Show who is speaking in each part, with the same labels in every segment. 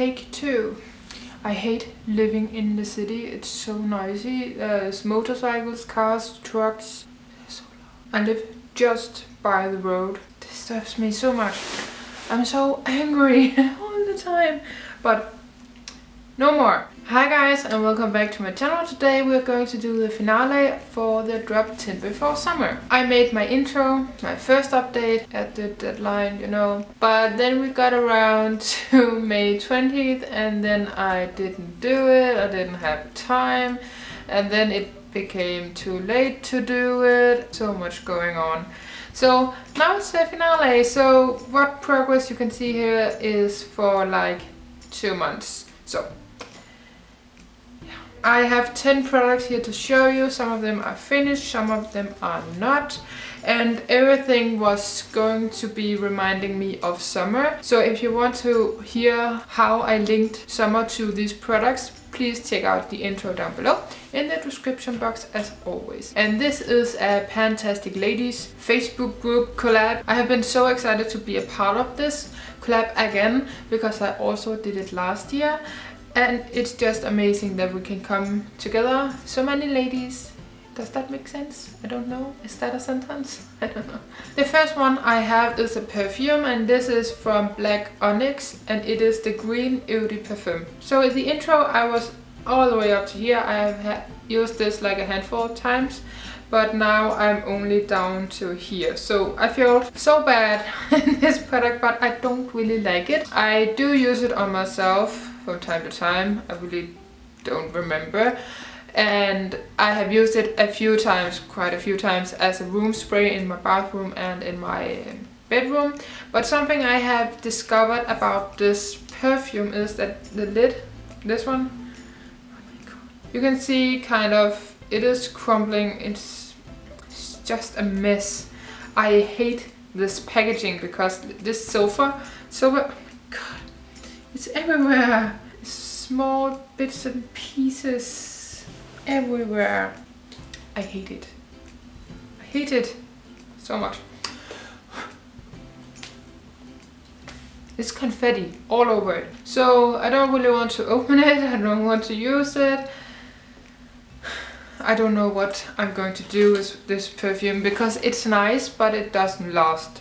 Speaker 1: Take two. I hate living in the city. It's so noisy. Uh, there's motorcycles, cars, trucks. So I live just by the road. This disturbs me so much. I'm so angry all the time. But no more. Hi guys and welcome back to my channel. Today we're going to do the finale for the drop 10 before summer. I made my intro, my first update at the deadline, you know. But then we got around to May 20th and then I didn't do it, I didn't have time. And then it became too late to do it, so much going on. So now it's the finale, so what progress you can see here is for like two months. So I have 10 products here to show you. Some of them are finished, some of them are not. And everything was going to be reminding me of summer. So if you want to hear how I linked summer to these products, please check out the intro down below in the description box as always. And this is a PANtastic Ladies Facebook group collab. I have been so excited to be a part of this collab again because I also did it last year and it's just amazing that we can come together, so many ladies. Does that make sense? I don't know. Is that a sentence? I don't know. The first one I have is a perfume and this is from Black Onyx and it is the Green Eau de Parfum. So in the intro I was all the way up to here. I have used this like a handful of times but now I'm only down to here. So I feel so bad in this product, but I don't really like it. I do use it on myself from time to time. I really don't remember. And I have used it a few times, quite a few times, as a room spray in my bathroom and in my um, bedroom. But something I have discovered about this perfume is that the lid, this one, you can see kind of, it is crumbling, it's, it's just a mess. I hate this packaging because this sofa, sofa it's everywhere. Small bits and pieces everywhere. I hate it. I hate it so much. It's confetti all over it. So I don't really want to open it. I don't want to use it. I don't know what I'm going to do with this perfume because it's nice but it doesn't last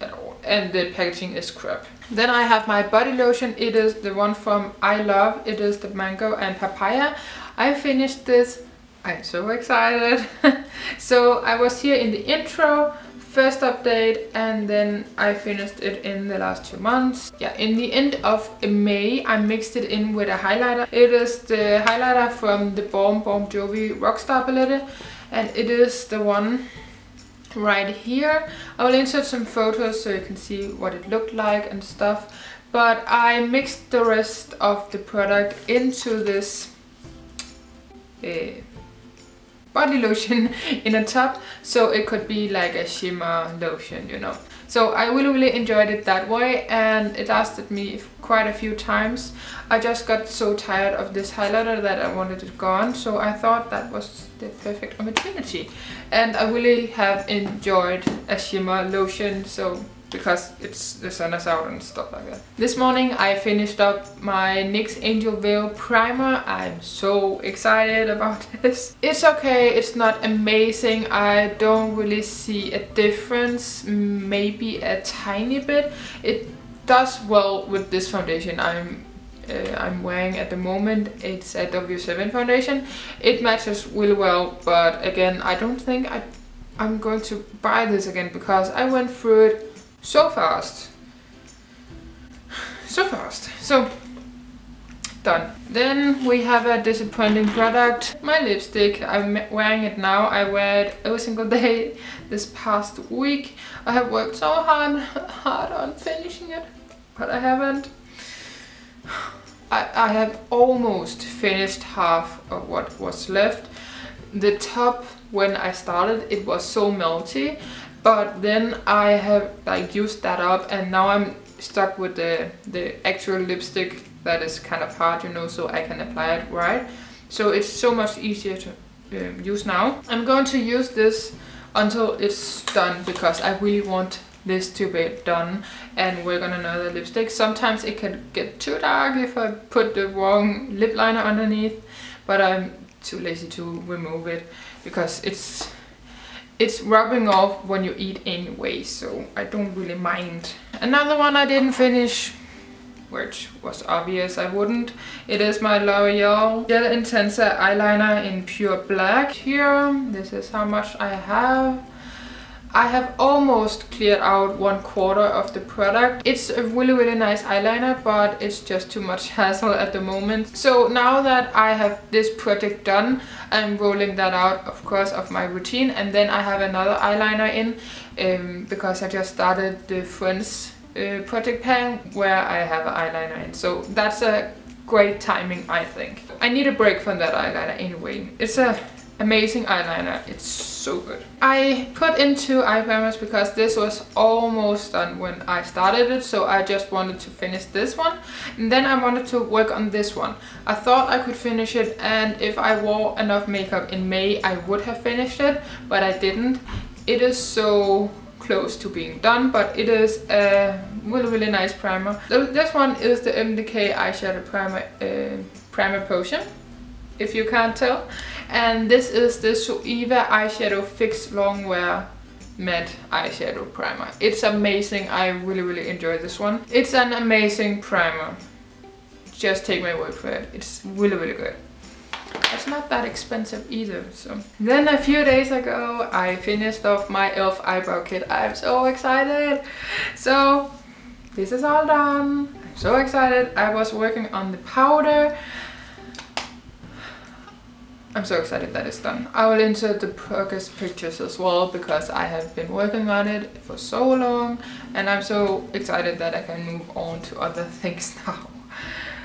Speaker 1: at all and the packaging is crap. Then I have my body lotion. It is the one from I Love. It is the mango and papaya. I finished this. I'm so excited. so I was here in the intro, first update, and then I finished it in the last two months. Yeah, in the end of May, I mixed it in with a highlighter. It is the highlighter from the Balm Balm Jovi Rockstar palette, and it is the one right here. I will insert some photos so you can see what it looked like and stuff. But I mixed the rest of the product into this uh, body lotion in a tub so it could be like a shimmer lotion, you know. So I really really enjoyed it that way and it lasted me quite a few times. I just got so tired of this highlighter that I wanted it gone so I thought that was the perfect opportunity. And I really have enjoyed a shimmer lotion so because it's the sun is out and stuff like that. This morning I finished up my NYX Angel Veil primer. I'm so excited about this. It's okay, it's not amazing. I don't really see a difference, maybe a tiny bit. It does well with this foundation I'm uh, I'm wearing at the moment. It's a W7 foundation. It matches really well, but again, I don't think I, I'm going to buy this again because I went through it so fast. So fast. So, done. Then we have a disappointing product. My lipstick. I'm wearing it now. I wear it every single day this past week. I have worked so hard, hard on finishing it, but I haven't. I, I have almost finished half of what was left. The top, when I started, it was so melty but then I have like used that up and now I'm stuck with the, the actual lipstick that is kind of hard, you know, so I can apply it right. So it's so much easier to um, use now. I'm going to use this until it's done because I really want this to be done and work on another lipstick. Sometimes it can get too dark if I put the wrong lip liner underneath, but I'm too lazy to remove it because it's it's rubbing off when you eat anyway, so I don't really mind. Another one I didn't finish, which was obvious I wouldn't. It is my L'Oreal Gel Intenza eyeliner in pure black here. This is how much I have. I have almost cleared out one quarter of the product. It's a really really nice eyeliner but it's just too much hassle at the moment. So now that I have this project done I'm rolling that out of course of my routine and then I have another eyeliner in um, because I just started the Friends uh, project pan where I have an eyeliner in. So that's a great timing I think. I need a break from that eyeliner anyway. It's a amazing eyeliner. It's so good. I put in two eye primers because this was almost done when I started it. So I just wanted to finish this one. And then I wanted to work on this one. I thought I could finish it and if I wore enough makeup in May I would have finished it. But I didn't. It is so close to being done but it is a really really nice primer. This one is the MDK eyeshadow primer, uh, primer potion if you can't tell. And this is the Zoeva Eyeshadow Fix Longwear matte eyeshadow primer. It's amazing. I really, really enjoy this one. It's an amazing primer. Just take my word for it. It's really, really good. It's not that expensive either, so. Then a few days ago, I finished off my e.l.f. eyebrow kit. I'm so excited. So, this is all done. I'm so excited. I was working on the powder I'm so excited that it's done. I will insert the progress pictures as well because I have been working on it for so long and I'm so excited that I can move on to other things now.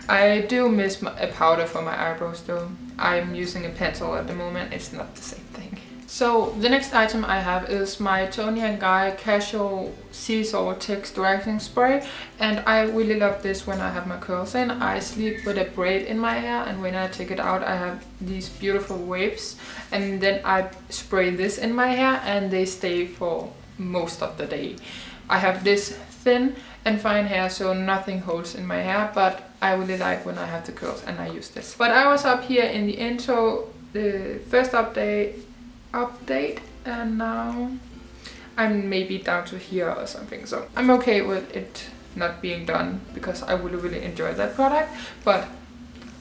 Speaker 1: I do miss my, a powder for my eyebrows though. I'm using a pencil at the moment, it's not the same. So the next item I have is my Tony & Guy Casual Sea Salt Texturising Spray and I really love this when I have my curls in. I sleep with a braid in my hair and when I take it out I have these beautiful waves and then I spray this in my hair and they stay for most of the day. I have this thin and fine hair so nothing holds in my hair but I really like when I have the curls and I use this. But I was up here in the intro the first update update and now I'm maybe down to here or something so I'm okay with it not being done because I really really enjoy that product but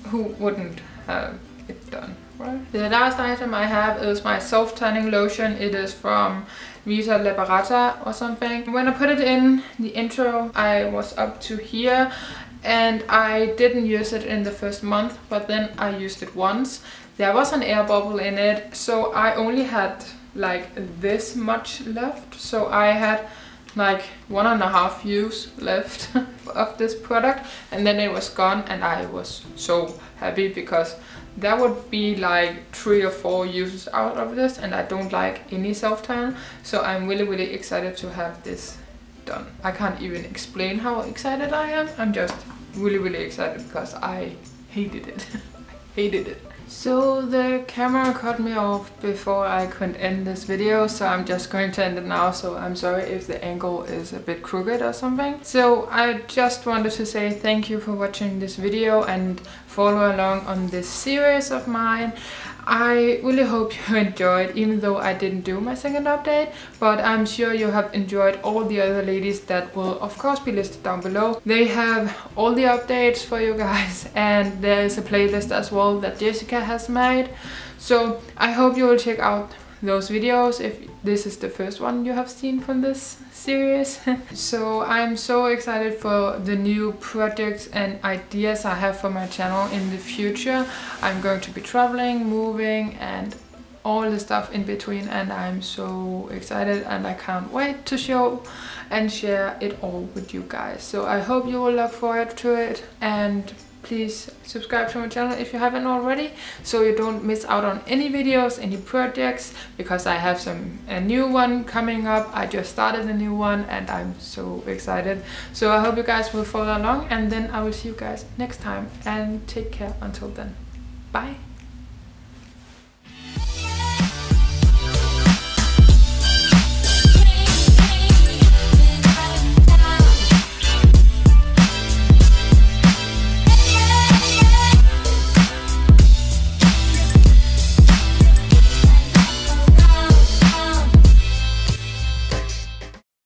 Speaker 1: who wouldn't have it done right? The last item I have is my self tanning lotion it is from Vita Liberata or something. When I put it in the intro I was up to here and I didn't use it in the first month but then I used it once there was an air bubble in it so I only had like this much left so I had like one and a half use left of this product and then it was gone and I was so happy because that would be like three or four uses out of this and I don't like any self-tan so I'm really really excited to have this done. I can't even explain how excited I am. I'm just really really excited because I hated it. I hated it. So the camera cut me off before I could end this video so I'm just going to end it now so I'm sorry if the angle is a bit crooked or something. So I just wanted to say thank you for watching this video and follow along on this series of mine. I really hope you enjoyed even though I didn't do my second update but I'm sure you have enjoyed all the other ladies that will of course be listed down below. They have all the updates for you guys and there is a playlist as well that Jessica has made so I hope you will check out those videos if this is the first one you have seen from this series. so I'm so excited for the new projects and ideas I have for my channel in the future. I'm going to be traveling, moving and all the stuff in between and I'm so excited and I can't wait to show and share it all with you guys. So I hope you will look forward to it and please subscribe to my channel if you haven't already so you don't miss out on any videos any projects because i have some a new one coming up. I just started a new one and i'm so excited. So i hope you guys will follow along and then i will see you guys next time and take care until then. Bye